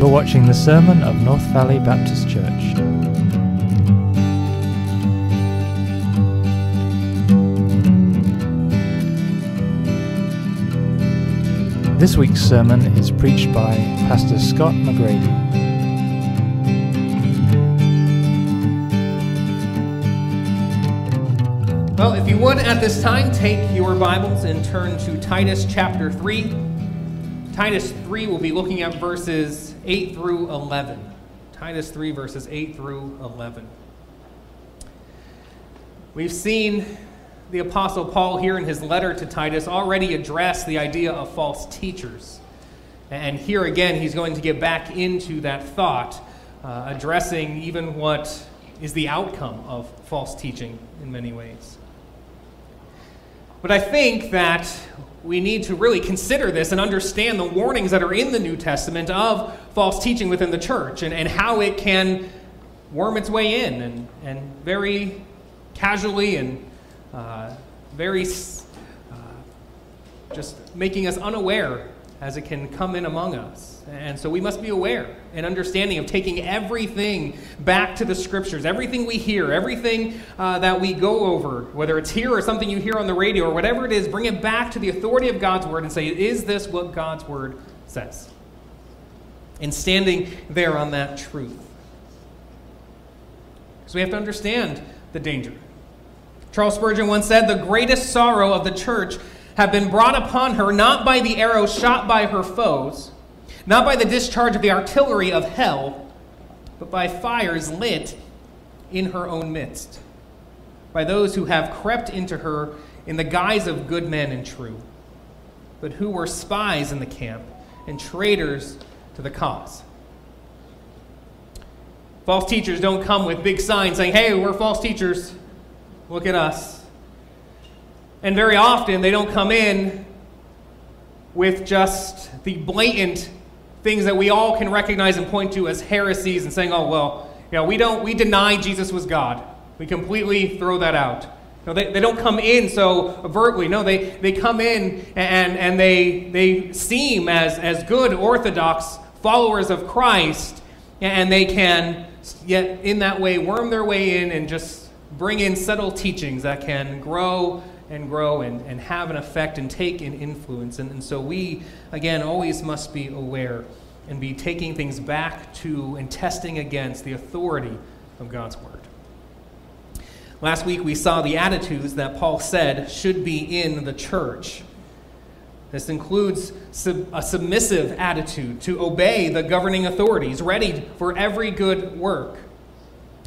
You're watching the sermon of North Valley Baptist Church. This week's sermon is preached by Pastor Scot McGrady. Well, if you would at this time, take your Bibles and turn to Titus chapter 3. Titus 3 will be looking at verses 8 through 11. Titus 3, verses 8 through 11. We've seen the Apostle Paul here in his letter to Titus already address the idea of false teachers. And here again, he's going to get back into that thought, uh, addressing even what is the outcome of false teaching in many ways. But I think that we need to really consider this and understand the warnings that are in the New Testament of false teaching within the church and, and how it can worm its way in and, and very casually and uh, very uh, just making us unaware as it can come in among us. And so we must be aware and understanding of taking everything back to the scriptures, everything we hear, everything uh, that we go over, whether it's here or something you hear on the radio or whatever it is, bring it back to the authority of God's word and say, is this what God's word says? And standing there on that truth. So we have to understand the danger. Charles Spurgeon once said, The greatest sorrow of the church have been brought upon her not by the arrows shot by her foes, not by the discharge of the artillery of hell, but by fires lit in her own midst, by those who have crept into her in the guise of good men and true, but who were spies in the camp and traitors to the cause. False teachers don't come with big signs saying, hey, we're false teachers. Look at us. And very often they don't come in with just the blatant things that we all can recognize and point to as heresies and saying, oh, well, you know, we don't, we deny Jesus was God. We completely throw that out. No, they, they don't come in so overtly. No, they, they come in and, and they, they seem as, as good Orthodox followers of Christ, and they can, yet in that way, worm their way in and just bring in subtle teachings that can grow and grow and, and have an effect and take an influence. And, and so we, again, always must be aware and be taking things back to and testing against the authority of God's Word. Last week we saw the attitudes that Paul said should be in the church. This includes sub- a submissive attitude to obey the governing authorities, ready for every good work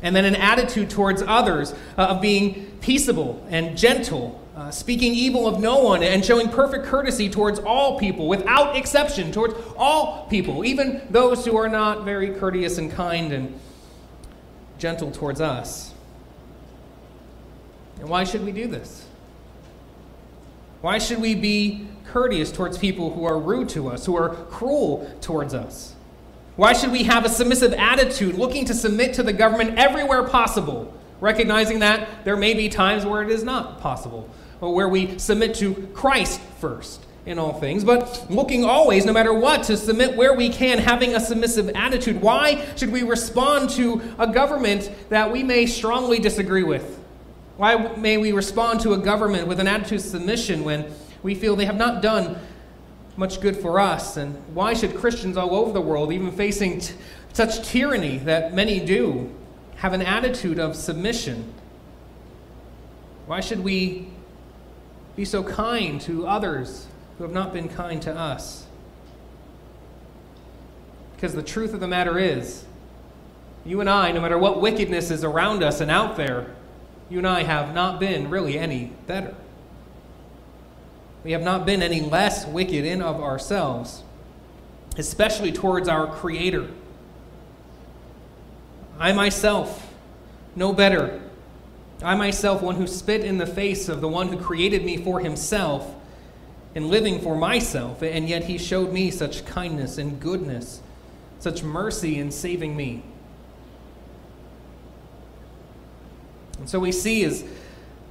and then an attitude towards others uh, of being peaceable and gentle, uh, speaking evil of no one, and showing perfect courtesy towards all people, without exception, towards all people, even those who are not very courteous and kind and gentle towards us. And why should we do this? Why should we be courteous towards people who are rude to us, who are cruel towards us? Why should we have a submissive attitude, looking to submit to the government everywhere possible, recognizing that there may be times where it is not possible, where we submit to Christ first in all things, but looking always, no matter what, to submit where we can, having a submissive attitude? Why should we respond to a government that we may strongly disagree with? Why may we respond to a government with an attitude of submission when we feel they have not done much good for us. And why should Christians all over the world, even facing t- such tyranny that many do, have an attitude of submission? Why should we be so kind to others who have not been kind to us? Because the truth of the matter is, you and I, no matter what wickedness is around us and out there, you and I have not been really any better. We have not been any less wicked in of ourselves, especially towards our Creator. I myself know better. I myself, one who spit in the face of the one who created me for himself and living for myself, and yet he showed me such kindness and goodness, such mercy in saving me. And so we see as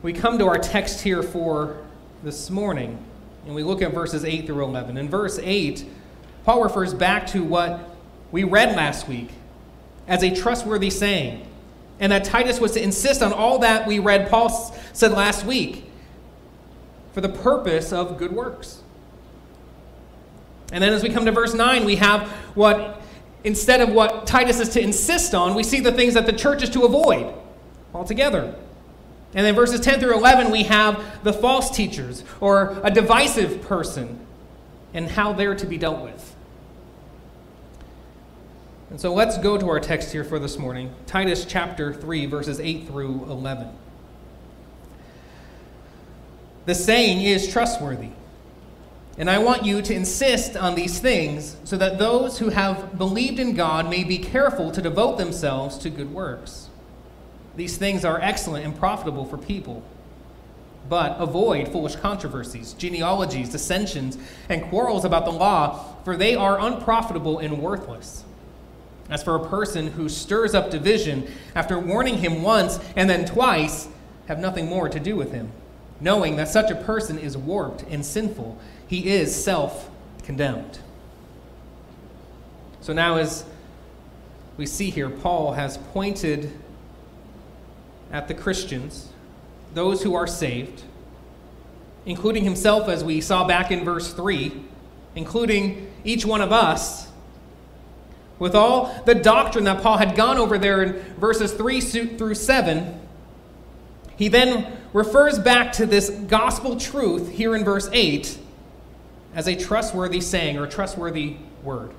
we come to our text here for this morning, and we look at verses 8 through 11. In verse 8, Paul refers back to what we read last week as a trustworthy saying, and that Titus was to insist on all that we read Paul said last week for the purpose of good works. And then as we come to verse 9, we have what, instead of what Titus is to insist on, we see the things that the church is to avoid altogether. And then verses 10 through 11, we have the false teachers or a divisive person and how they're to be dealt with. And so let's go to our text here for this morning Titus chapter 3, verses 8 through 11. The saying is trustworthy. And I want you to insist on these things so that those who have believed in God may be careful to devote themselves to good works. These things are excellent and profitable for people. But avoid foolish controversies, genealogies, dissensions, and quarrels about the law, for they are unprofitable and worthless. As for a person who stirs up division after warning him once and then twice, have nothing more to do with him, knowing that such a person is warped and sinful. He is self condemned. So now, as we see here, Paul has pointed at the Christians, those who are saved, including himself, as we saw back in verse 3, including each one of us, with all the doctrine that Paul had gone over there in verses 3 through 7. He then refers back to this gospel truth here in verse 8 as a trustworthy saying or trustworthy word.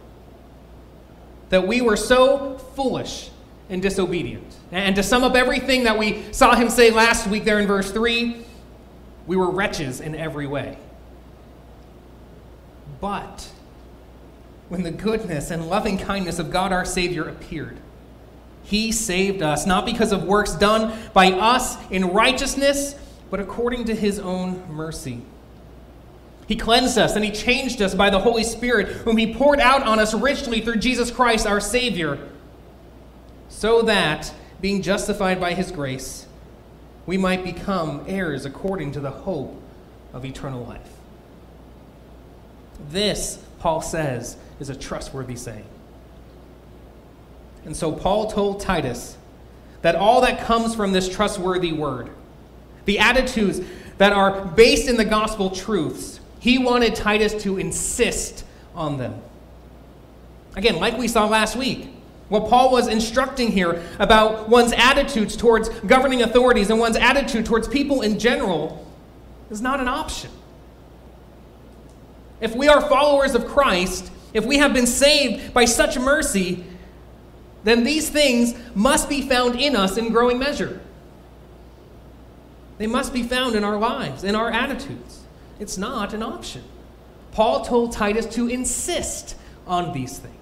That we were so foolish and disobedient. And to sum up everything that we saw him say last week there in verse 3, we were wretches in every way. But when the goodness and loving kindness of God our Savior appeared, he saved us, not because of works done by us in righteousness, but according to his own mercy. He cleansed us and he changed us by the Holy Spirit, whom he poured out on us richly through Jesus Christ our Savior so that, being justified by his grace, we might become heirs according to the hope of eternal life. This, Paul says, is a trustworthy saying. And so Paul told Titus that all that comes from this trustworthy word, the attitudes that are based in the gospel truths, he wanted Titus to insist on them. Again, like we saw last week, what Paul was instructing here about one's attitudes towards governing authorities and one's attitude towards people in general is not an option. If we are followers of Christ, if we have been saved by such mercy, then these things must be found in us in growing measure. They must be found in our lives, in our attitudes. It's not an option. Paul told Titus to insist on these things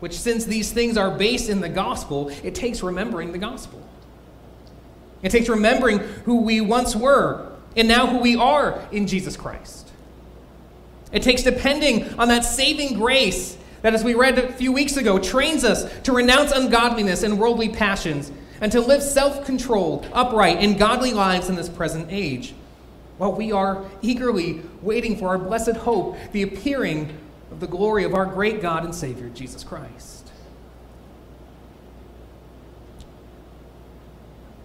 which, since these things are based in the gospel, it takes remembering the gospel. It takes remembering who we once were and now who we are in Jesus Christ. It takes depending on that saving grace that, as we read a few weeks ago, trains us to renounce ungodliness and worldly passions and to live self controlled, upright, and godly lives in this present age, while we are eagerly waiting for our blessed hope, the appearing of the glory of our great God and Savior, Jesus Christ.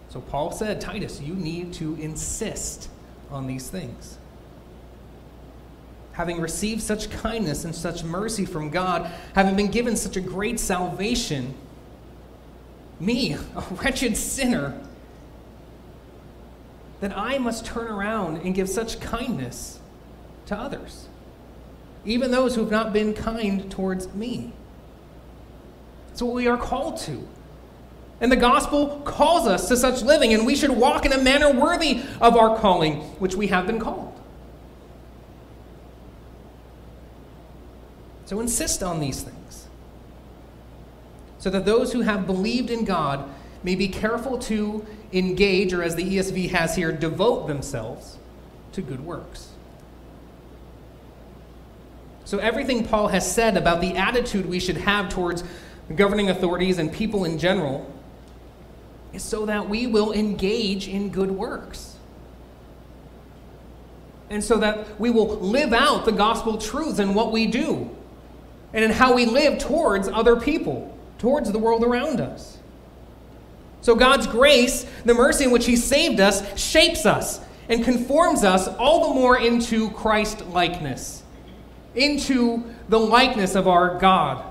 So Paul said, Titus, you need to insist on these things. Having received such kindness and such mercy from God, having been given such a great salvation, me, a wretched sinner, that I must turn around and give such kindness to others even those who have not been kind towards me. It's what we are called to. And the gospel calls us to such living, and we should walk in a manner worthy of our calling, which we have been called. So insist on these things, so that those who have believed in God may be careful to engage, or as the ESV has here, devote themselves to good works. So, everything Paul has said about the attitude we should have towards governing authorities and people in general is so that we will engage in good works. And so that we will live out the gospel truths in what we do. And in how we live towards other people, towards the world around us. So God's grace, the mercy in which He saved us, shapes us and conforms us all the more into Christ likeness, into the likeness of our God,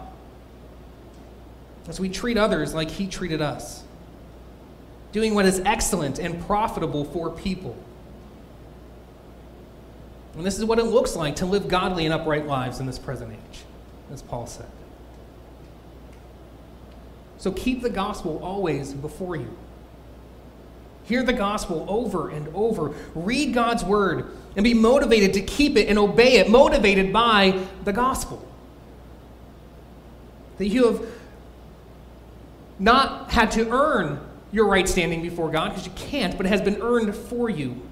as we treat others like He treated us, doing what is excellent and profitable for people. And this is what it looks like to live godly and upright lives in this present age, as Paul said. So keep the gospel always before you. Hear the gospel over and over. Read God's word and be motivated to keep it and obey it, motivated by the gospel. That you have not had to earn your right standing before God, because you can't, but it has been earned for you.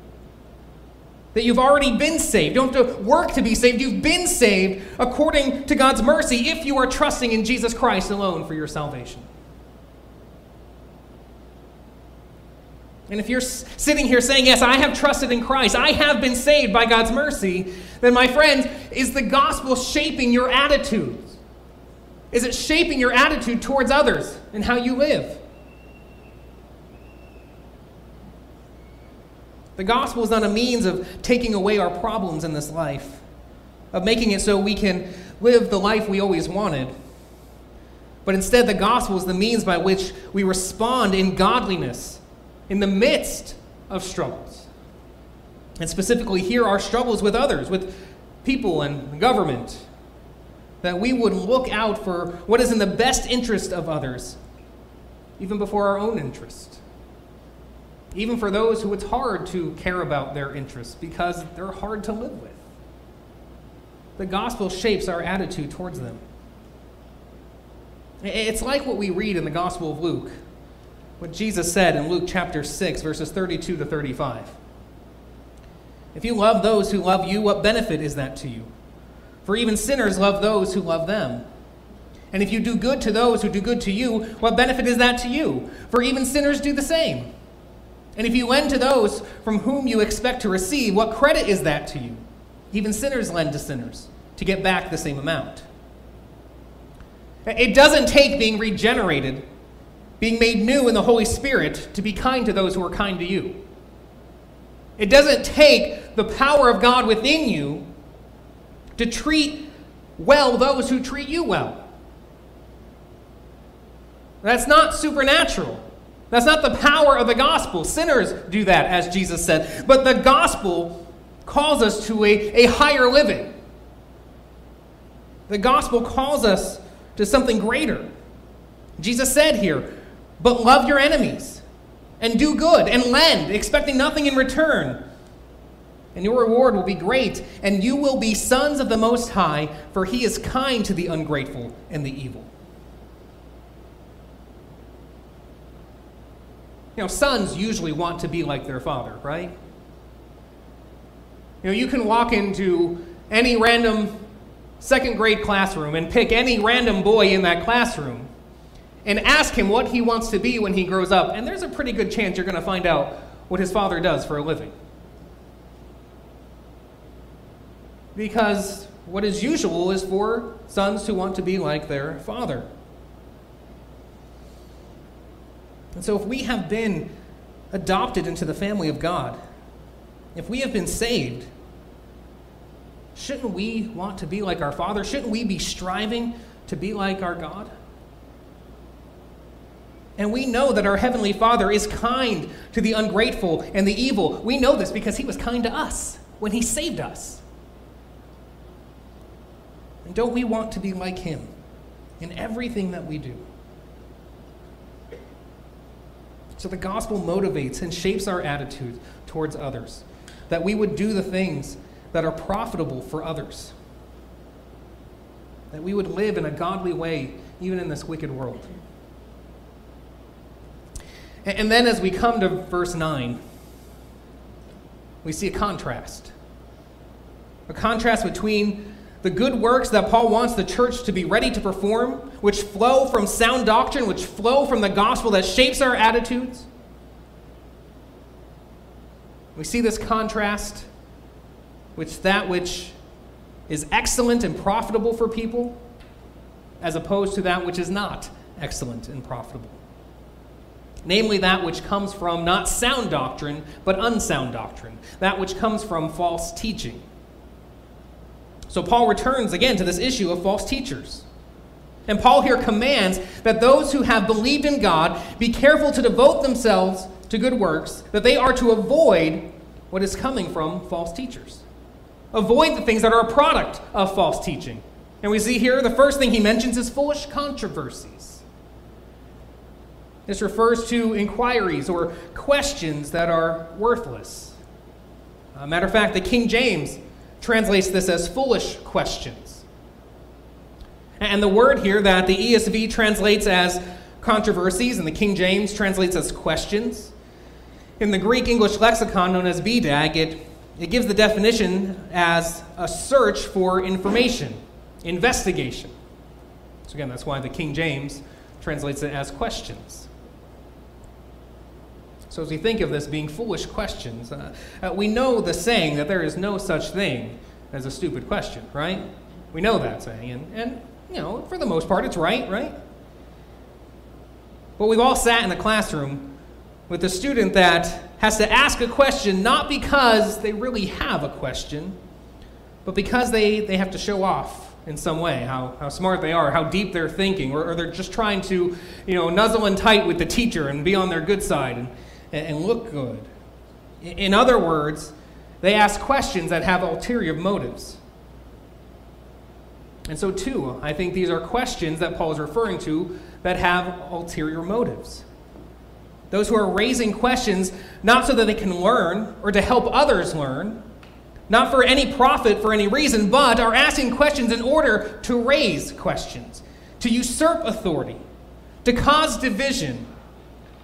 That you've already been saved. You don't have to work to be saved. You've been saved according to God's mercy if you are trusting in Jesus Christ alone for your salvation. And if you're sitting here saying, Yes, I have trusted in Christ, I have been saved by God's mercy, then, my friends, is the gospel shaping your attitudes? Is it shaping your attitude towards others and how you live? The gospel is not a means of taking away our problems in this life, of making it so we can live the life we always wanted. But instead, the gospel is the means by which we respond in godliness in the midst of struggles. And specifically, here are struggles with others, with people and government. That we would look out for what is in the best interest of others, even before our own interest. Even for those who it's hard to care about their interests because they're hard to live with. The gospel shapes our attitude towards them. It's like what we read in the Gospel of Luke what Jesus said in Luke chapter 6, verses 32 to 35. If you love those who love you, what benefit is that to you? For even sinners love those who love them. And if you do good to those who do good to you, what benefit is that to you? For even sinners do the same. And if you lend to those from whom you expect to receive, what credit is that to you? Even sinners lend to sinners to get back the same amount. It doesn't take being regenerated being made new in the Holy Spirit to be kind to those who are kind to you. It doesn't take the power of God within you to treat well those who treat you well. That's not supernatural. That's not the power of the gospel. Sinners do that, as Jesus said. But the gospel calls us to a, a higher living. The gospel calls us to something greater. Jesus said here, but love your enemies and do good and lend, expecting nothing in return. And your reward will be great, and you will be sons of the Most High, for he is kind to the ungrateful and the evil. You know, sons usually want to be like their father, right? You know, you can walk into any random second grade classroom and pick any random boy in that classroom and ask him what he wants to be when he grows up, and there's a pretty good chance you're going to find out what his father does for a living. Because what is usual is for sons to want to be like their father. And so, if we have been adopted into the family of God, if we have been saved, shouldn't we want to be like our Father? Shouldn't we be striving to be like our God? And we know that our Heavenly Father is kind to the ungrateful and the evil. We know this because He was kind to us when He saved us. And don't we want to be like Him in everything that we do? So the gospel motivates and shapes our attitude towards others, that we would do the things that are profitable for others, that we would live in a godly way even in this wicked world. And then as we come to verse 9, we see a contrast. A contrast between the good works that Paul wants the church to be ready to perform, which flow from sound doctrine, which flow from the gospel that shapes our attitudes. We see this contrast with that which is excellent and profitable for people, as opposed to that which is not excellent and profitable. Namely, that which comes from not sound doctrine, but unsound doctrine, that which comes from false teaching. So, Paul returns again to this issue of false teachers. And Paul here commands that those who have believed in God be careful to devote themselves to good works, that they are to avoid what is coming from false teachers. Avoid the things that are a product of false teaching. And we see here the first thing he mentions is foolish controversies. This refers to inquiries or questions that are worthless. A matter of fact, the King James translates this as foolish questions. And the word here that the ESV translates as controversies and the King James translates as questions, in the Greek English lexicon known as BDAG, it, it gives the definition as a search for information, investigation. So, again, that's why the King James translates it as questions. So, as we think of this being foolish questions, uh, uh, we know the saying that there is no such thing as a stupid question, right? We know that saying, and, and you know, for the most part, it's right, right? But we've all sat in the classroom with a student that has to ask a question not because they really have a question, but because they, they have to show off in some way how, how smart they are, how deep they're thinking, or, or they're just trying to, you know, nuzzle and tight with the teacher and be on their good side and, and look good. In other words, they ask questions that have ulterior motives. And so, too, I think these are questions that Paul is referring to that have ulterior motives. Those who are raising questions not so that they can learn or to help others learn, not for any profit for any reason, but are asking questions in order to raise questions, to usurp authority, to cause division,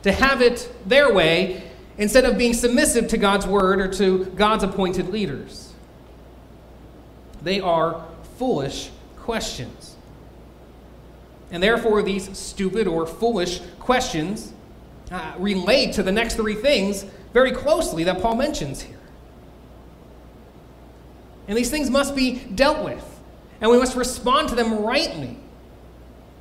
to have it their way instead of being submissive to God's word or to God's appointed leaders. They are foolish questions. And therefore, these stupid or foolish questions uh, relate to the next three things very closely that Paul mentions here. And these things must be dealt with, and we must respond to them rightly.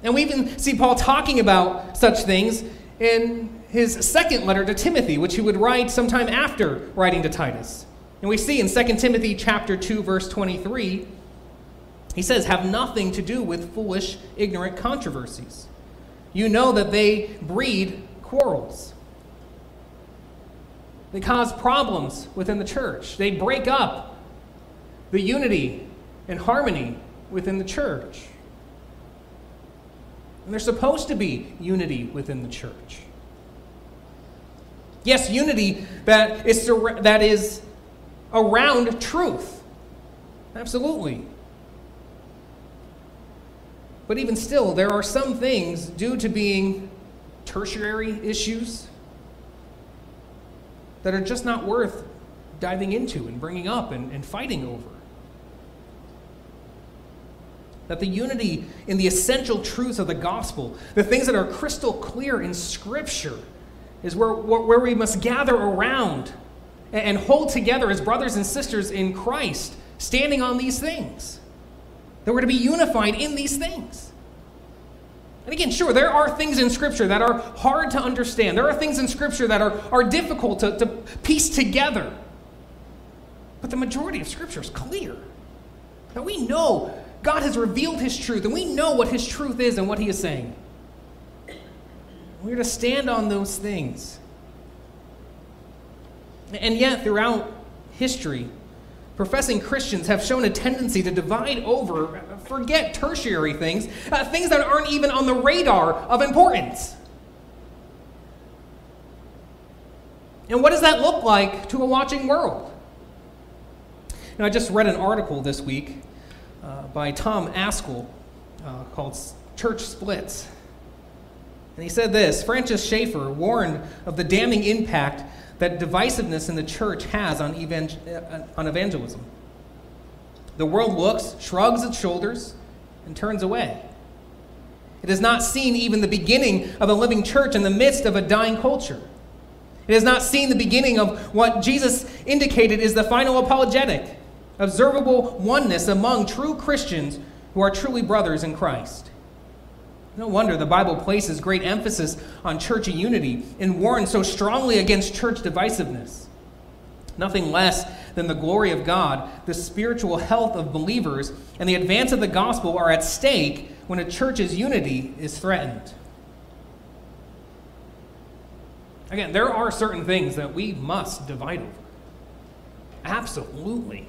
And we even see Paul talking about such things in his second letter to Timothy, which he would write sometime after writing to Titus. And we see in 2 Timothy chapter 2 verse 23, he says, "Have nothing to do with foolish, ignorant controversies. You know that they breed quarrels. They cause problems within the church. They break up the unity and harmony within the church. And there's supposed to be unity within the church. Yes, unity that is, that is around truth. Absolutely. But even still, there are some things due to being tertiary issues that are just not worth diving into and bringing up and, and fighting over. That the unity in the essential truths of the gospel, the things that are crystal clear in Scripture, is where, where we must gather around and hold together as brothers and sisters in Christ, standing on these things. That we're to be unified in these things. And again, sure, there are things in Scripture that are hard to understand. There are things in Scripture that are, are difficult to, to piece together. But the majority of Scripture is clear. That we know God has revealed His truth, and we know what His truth is and what He is saying. We're to stand on those things. And yet, throughout history, professing Christians have shown a tendency to divide over, forget tertiary things, uh, things that aren't even on the radar of importance. And what does that look like to a watching world? Now, I just read an article this week uh, by Tom Ascol uh, called Church Splits. And he said this Francis Schaeffer warned of the damning impact that divisiveness in the church has on, uh, on evangelism. The world looks, shrugs its shoulders, and turns away. It has not seen even the beginning of a living church in the midst of a dying culture. It has not seen the beginning of what Jesus indicated is the final apologetic observable oneness among true Christians who are truly brothers in Christ. No wonder the Bible places great emphasis on church unity and warns so strongly against church divisiveness. Nothing less than the glory of God, the spiritual health of believers, and the advance of the gospel are at stake when a church's unity is threatened. Again, there are certain things that we must divide over. Absolutely.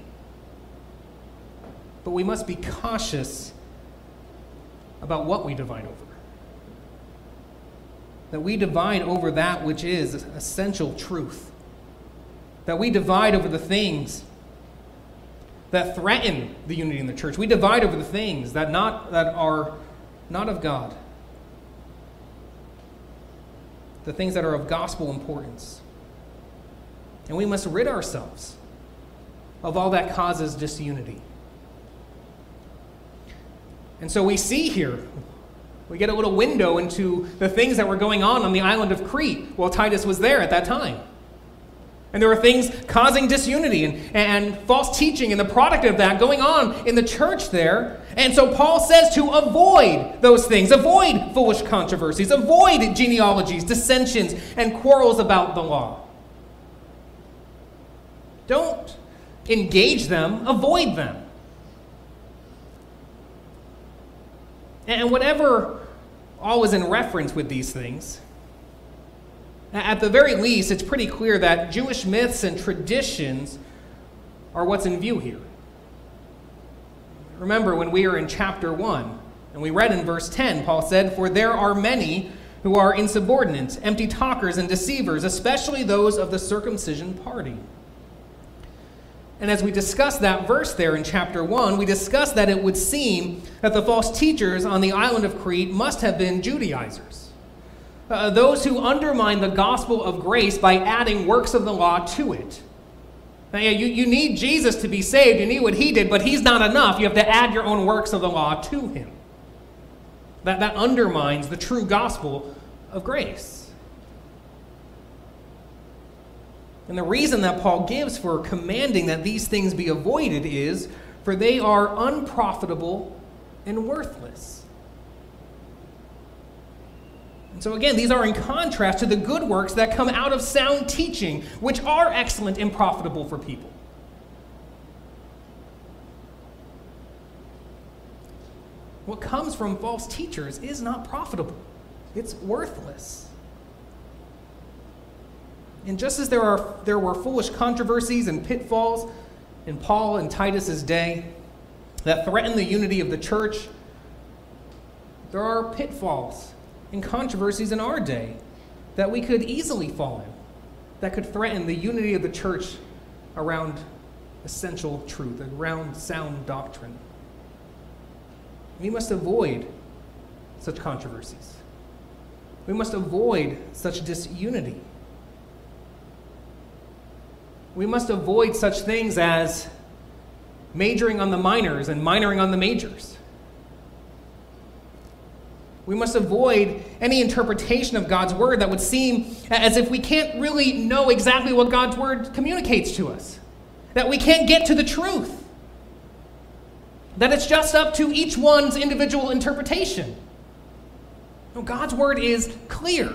But we must be cautious about what we divide over. That we divide over that which is essential truth. That we divide over the things that threaten the unity in the church. We divide over the things that, not, that are not of God. The things that are of gospel importance. And we must rid ourselves of all that causes disunity. And so we see here, we get a little window into the things that were going on on the island of Crete while Titus was there at that time. And there were things causing disunity and, and false teaching and the product of that going on in the church there. And so Paul says to avoid those things, avoid foolish controversies, avoid genealogies, dissensions, and quarrels about the law. Don't engage them, avoid them. And whatever all is in reference with these things, at the very least, it's pretty clear that Jewish myths and traditions are what's in view here. Remember when we were in chapter 1, and we read in verse 10, Paul said, For there are many who are insubordinate, empty talkers, and deceivers, especially those of the circumcision party. And as we discussed that verse there in chapter 1, we discussed that it would seem that the false teachers on the island of Crete must have been Judaizers. Uh, those who undermine the gospel of grace by adding works of the law to it. Now, yeah, you, you need Jesus to be saved. You need what he did, but he's not enough. You have to add your own works of the law to him. That, that undermines the true gospel of grace. And the reason that Paul gives for commanding that these things be avoided is for they are unprofitable and worthless. And so, again, these are in contrast to the good works that come out of sound teaching, which are excellent and profitable for people. What comes from false teachers is not profitable, it's worthless. And just as there, are, there were foolish controversies and pitfalls in Paul and Titus's day that threatened the unity of the church, there are pitfalls and controversies in our day that we could easily fall in, that could threaten the unity of the church around essential truth, around sound doctrine. We must avoid such controversies. We must avoid such disunity we must avoid such things as majoring on the minors and minoring on the majors. We must avoid any interpretation of God's word that would seem as if we can't really know exactly what God's word communicates to us, that we can't get to the truth, that it's just up to each one's individual interpretation. No, God's word is clear.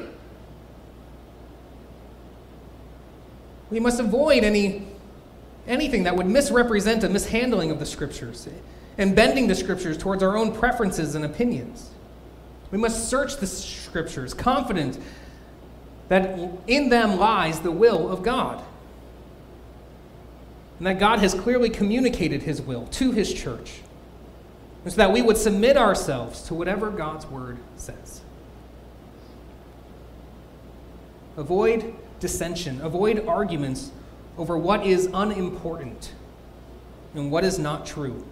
We must avoid any, anything that would misrepresent a mishandling of the scriptures and bending the scriptures towards our own preferences and opinions. We must search the scriptures, confident that in them lies the will of God. And that God has clearly communicated his will to his church. So that we would submit ourselves to whatever God's word says. Avoid dissension. Avoid arguments over what is unimportant and what is not true.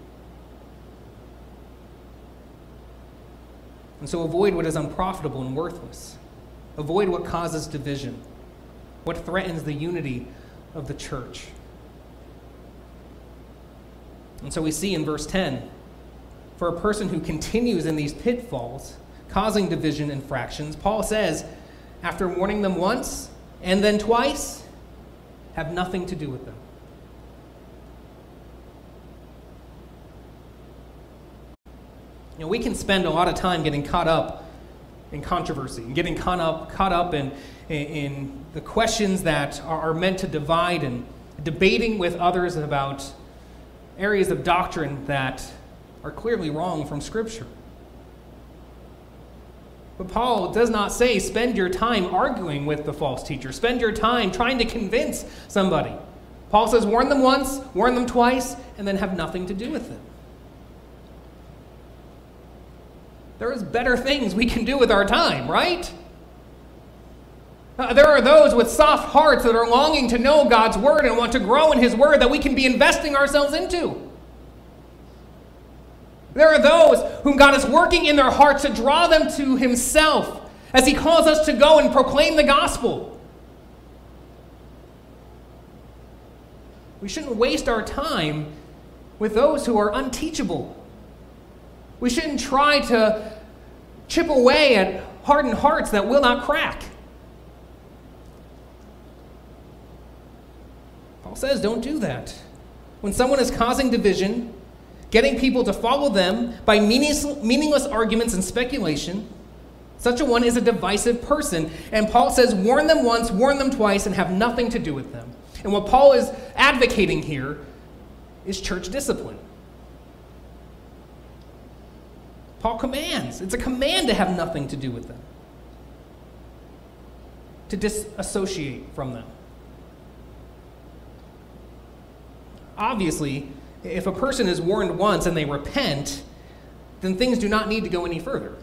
And so avoid what is unprofitable and worthless. Avoid what causes division, what threatens the unity of the church. And so we see in verse 10 for a person who continues in these pitfalls, causing division and fractions, Paul says, after warning them once, and then twice have nothing to do with them. You know, we can spend a lot of time getting caught up in controversy and getting caught up, caught up in, in, in the questions that are, are meant to divide and debating with others about areas of doctrine that are clearly wrong from Scripture. But Paul does not say spend your time arguing with the false teacher, spend your time trying to convince somebody. Paul says warn them once, warn them twice, and then have nothing to do with them. There is better things we can do with our time, right? Uh, there are those with soft hearts that are longing to know God's Word and want to grow in His Word that we can be investing ourselves into. There are those whom God is working in their hearts to draw them to Himself as He calls us to go and proclaim the gospel. We shouldn't waste our time with those who are unteachable. We shouldn't try to chip away at hardened hearts that will not crack. Paul says, don't do that. When someone is causing division, getting people to follow them by meaningless arguments and speculation, such a one is a divisive person. And Paul says, warn them once, warn them twice, and have nothing to do with them. And what Paul is advocating here is church discipline. Paul commands. It's a command to have nothing to do with them, to disassociate from them. Obviously, if a person is warned once and they repent, then things do not need to go any further.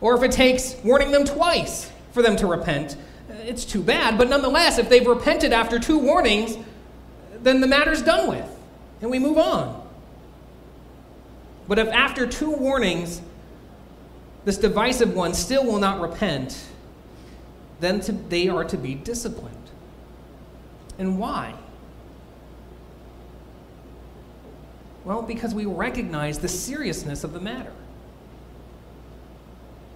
Or if it takes warning them twice for them to repent, uh, it's too bad. But nonetheless, if they've repented after two warnings, then the matter's done with and we move on. But if after two warnings, this divisive one still will not repent, then to, they are to be disciplined. And why? Well, because we recognize the seriousness of the matter.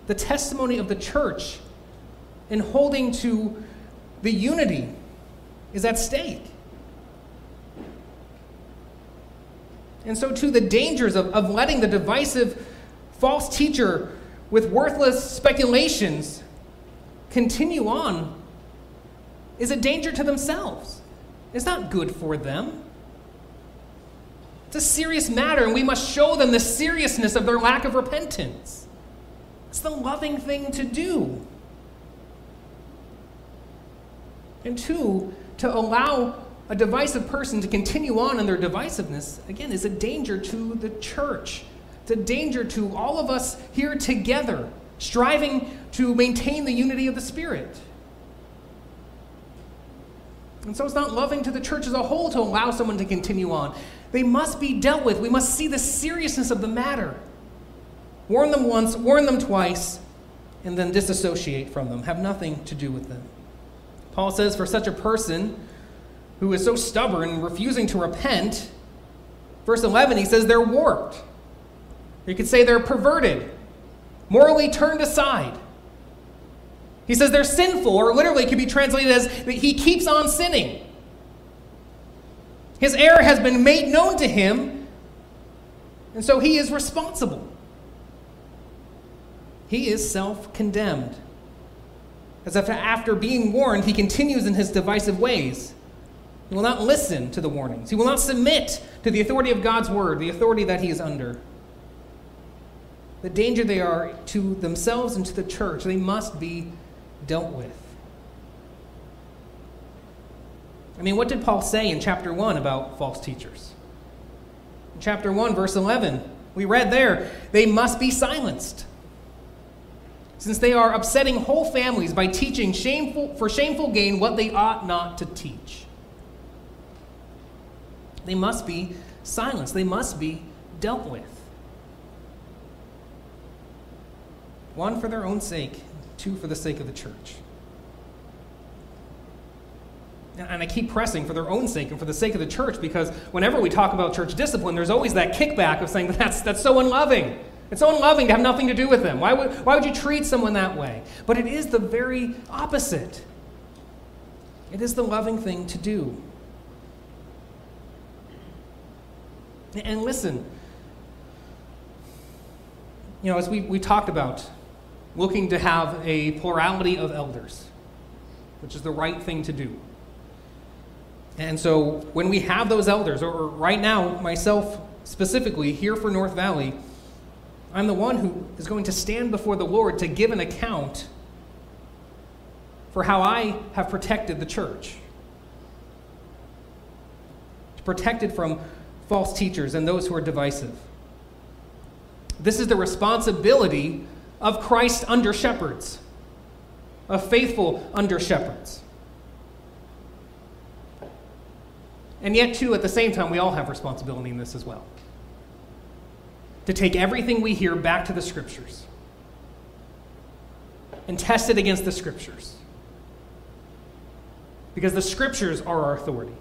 The testimony of the church in holding to the unity is at stake. And so, too, the dangers of, of letting the divisive false teacher with worthless speculations continue on is a danger to themselves. It's not good for them. It's a serious matter, and we must show them the seriousness of their lack of repentance. It's the loving thing to do. And two, to allow a divisive person to continue on in their divisiveness, again, is a danger to the church. It's a danger to all of us here together, striving to maintain the unity of the Spirit. And so it's not loving to the church as a whole to allow someone to continue on. They must be dealt with. We must see the seriousness of the matter. Warn them once, warn them twice, and then disassociate from them. Have nothing to do with them. Paul says, for such a person who is so stubborn, refusing to repent, verse 11, he says they're warped. You could say they're perverted, morally turned aside. He says they're sinful, or literally could be translated as that he keeps on sinning. His error has been made known to him, and so he is responsible. He is self condemned. As if after being warned, he continues in his divisive ways. He will not listen to the warnings, he will not submit to the authority of God's word, the authority that he is under. The danger they are to themselves and to the church, they must be dealt with. I mean, what did Paul say in chapter 1 about false teachers? In chapter 1, verse 11, we read there, they must be silenced. Since they are upsetting whole families by teaching shameful, for shameful gain what they ought not to teach. They must be silenced, they must be dealt with. One, for their own sake, two, for the sake of the church. And I keep pressing for their own sake and for the sake of the church because whenever we talk about church discipline, there's always that kickback of saying that's, that's so unloving. It's so unloving to have nothing to do with them. Why would, why would you treat someone that way? But it is the very opposite. It is the loving thing to do. And listen, you know, as we, we talked about looking to have a plurality of elders, which is the right thing to do. And so when we have those elders, or right now, myself specifically, here for North Valley, I'm the one who is going to stand before the Lord to give an account for how I have protected the church. Protected from false teachers and those who are divisive. This is the responsibility of Christ under shepherds, of faithful under shepherds. And yet, too, at the same time, we all have responsibility in this as well. To take everything we hear back to the Scriptures and test it against the Scriptures. Because the Scriptures are our authority.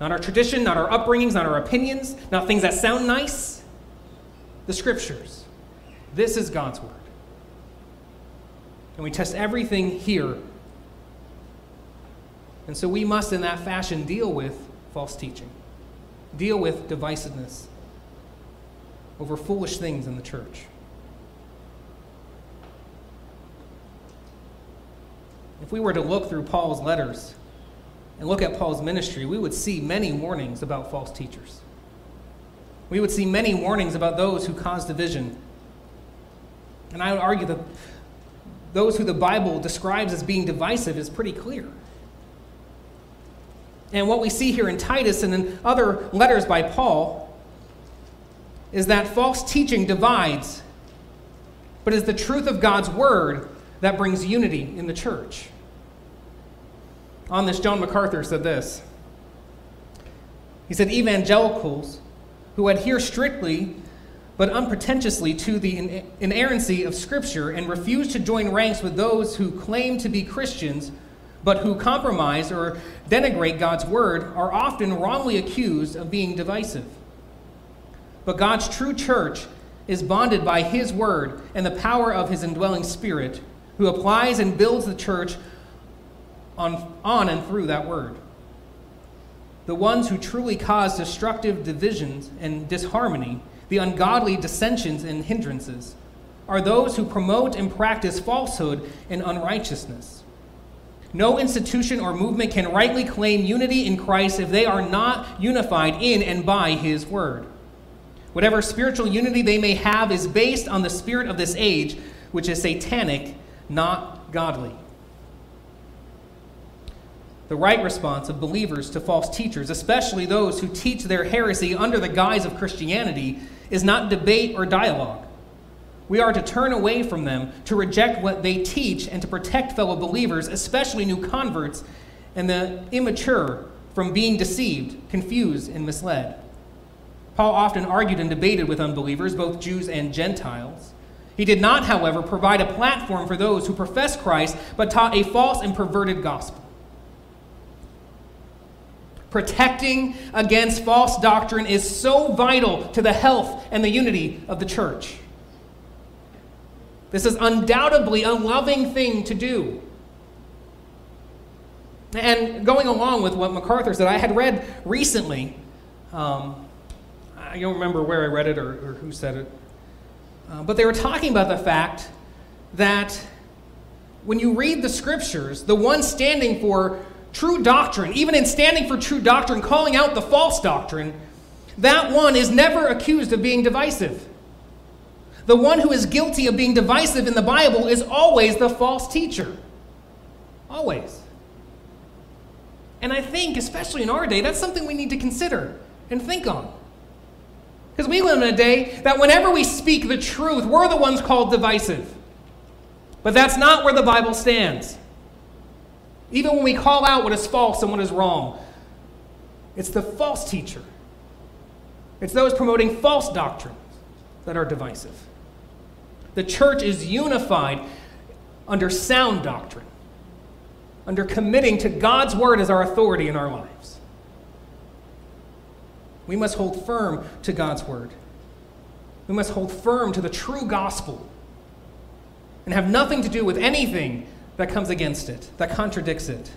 Not our tradition, not our upbringings, not our opinions, not things that sound nice. The Scriptures. This is God's Word. And we test everything here and so we must, in that fashion, deal with false teaching, deal with divisiveness over foolish things in the church. If we were to look through Paul's letters and look at Paul's ministry, we would see many warnings about false teachers. We would see many warnings about those who cause division. And I would argue that those who the Bible describes as being divisive is pretty clear. And what we see here in Titus and in other letters by Paul is that false teaching divides, but it's the truth of God's word that brings unity in the church. On this, John MacArthur said this. He said, Evangelicals who adhere strictly but unpretentiously to the inerrancy of Scripture and refuse to join ranks with those who claim to be Christians but who compromise or denigrate God's word are often wrongly accused of being divisive. But God's true church is bonded by his word and the power of his indwelling spirit, who applies and builds the church on, on and through that word. The ones who truly cause destructive divisions and disharmony, the ungodly dissensions and hindrances, are those who promote and practice falsehood and unrighteousness no institution or movement can rightly claim unity in Christ if they are not unified in and by His Word. Whatever spiritual unity they may have is based on the spirit of this age, which is satanic, not godly. The right response of believers to false teachers, especially those who teach their heresy under the guise of Christianity, is not debate or dialogue. We are to turn away from them, to reject what they teach, and to protect fellow believers, especially new converts and the immature, from being deceived, confused, and misled. Paul often argued and debated with unbelievers, both Jews and Gentiles. He did not, however, provide a platform for those who profess Christ but taught a false and perverted gospel. Protecting against false doctrine is so vital to the health and the unity of the church. This is undoubtedly a loving thing to do. And going along with what MacArthur said, I had read recently, um, I don't remember where I read it or, or who said it, uh, but they were talking about the fact that when you read the scriptures, the one standing for true doctrine, even in standing for true doctrine, calling out the false doctrine, that one is never accused of being divisive. The one who is guilty of being divisive in the Bible is always the false teacher. Always. And I think, especially in our day, that's something we need to consider and think on. Because we live in a day that whenever we speak the truth, we're the ones called divisive. But that's not where the Bible stands. Even when we call out what is false and what is wrong, it's the false teacher. It's those promoting false doctrines that are divisive. The church is unified under sound doctrine, under committing to God's word as our authority in our lives. We must hold firm to God's word. We must hold firm to the true gospel and have nothing to do with anything that comes against it, that contradicts it.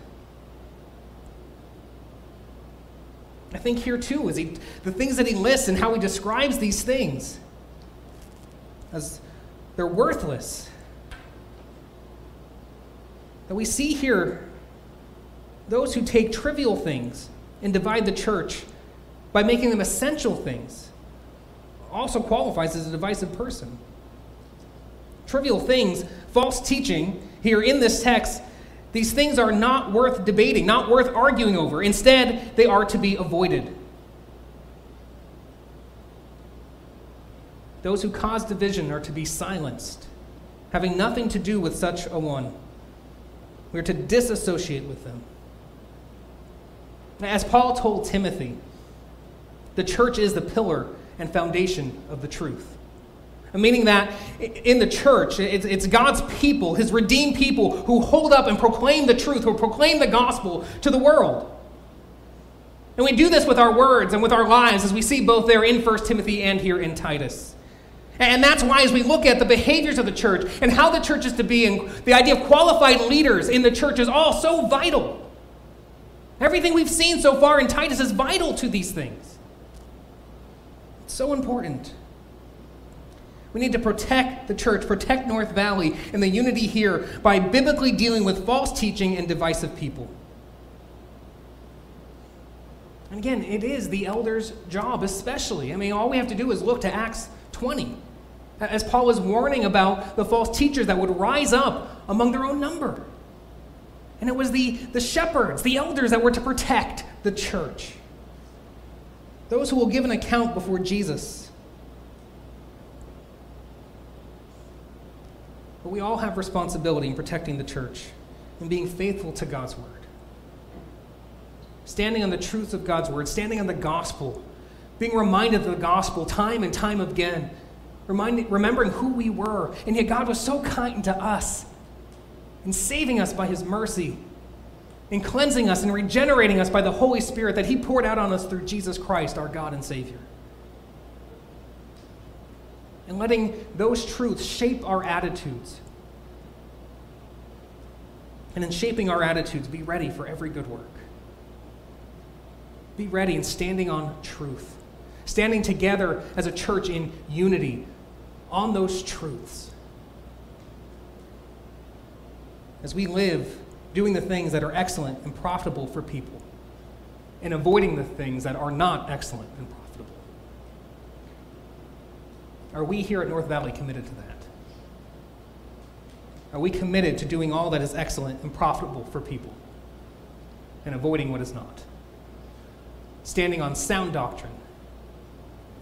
I think here too is he, the things that he lists and how he describes these things as they're worthless. that we see here those who take trivial things and divide the church by making them essential things also qualifies as a divisive person. Trivial things, false teaching here in this text, these things are not worth debating, not worth arguing over. Instead, they are to be avoided. Those who cause division are to be silenced, having nothing to do with such a one. We are to disassociate with them. As Paul told Timothy, the church is the pillar and foundation of the truth. Meaning that in the church, it's, God's people, his redeemed people, who hold up and proclaim the truth, who proclaim the gospel to the world. And we do this with our words and with our lives, as we see both there in 1 Timothy and here in Titus. And that's why, as we look at the behaviors of the church and how the church is to be, and the idea of qualified leaders in the church is all so vital. Everything we've seen so far in Titus is vital to these things. It's so important. We need to protect the church, protect North Valley and the unity here by biblically dealing with false teaching and divisive people. And again, it is the elders' job, especially. I mean, all we have to do is look to Acts 20, as Paul is warning about the false teachers that would rise up among their own number. And it was the, the shepherds, the elders, that were to protect the church. Those who will give an account before Jesus. But we all have responsibility in protecting the church and being faithful to God's word. Standing on the truths of God's word, standing on the gospel, being reminded of the gospel time and time again, reminding, remembering who we were. And yet God was so kind to us in saving us by his mercy, in cleansing us and regenerating us by the Holy Spirit that he poured out on us through Jesus Christ, our God and Savior. And letting those truths shape our attitudes. And in shaping our attitudes, be ready for every good work. Be ready and standing on truth, standing together as a church in unity on those truths. As we live doing the things that are excellent and profitable for people, and avoiding the things that are not excellent and profitable. Are we here at North Valley committed to that? Are we committed to doing all that is excellent and profitable for people and avoiding what is not? Standing on sound doctrine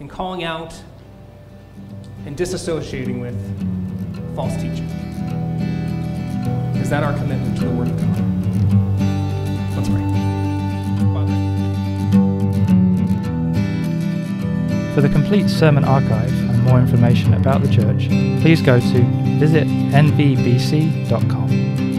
and calling out and disassociating with false teaching. Is that our commitment to the Word of God? Let's pray. For the complete sermon archive and more information about the church, please go to visitnvbc.com.